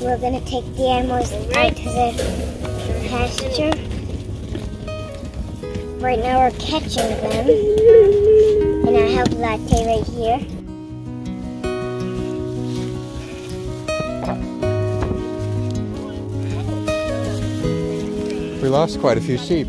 we're gonna take the animals right to the pasture. Right now we're catching them. And I have latte right here. We lost quite a few sheep.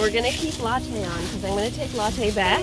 We're gonna keep Latte on because I'm gonna take Latte back.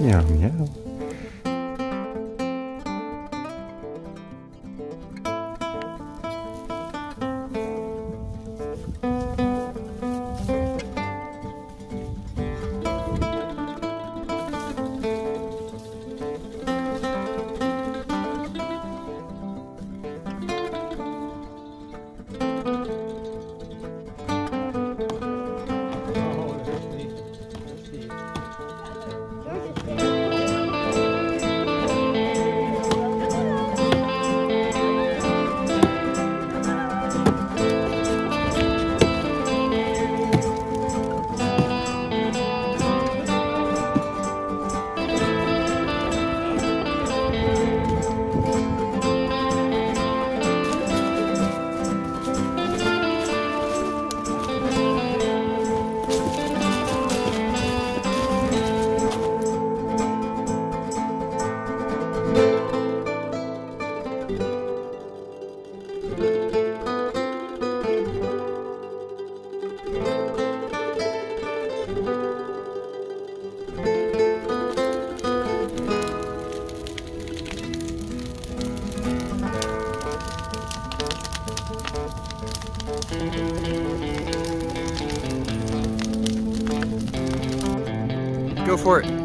Мяу-мяу. Go for it.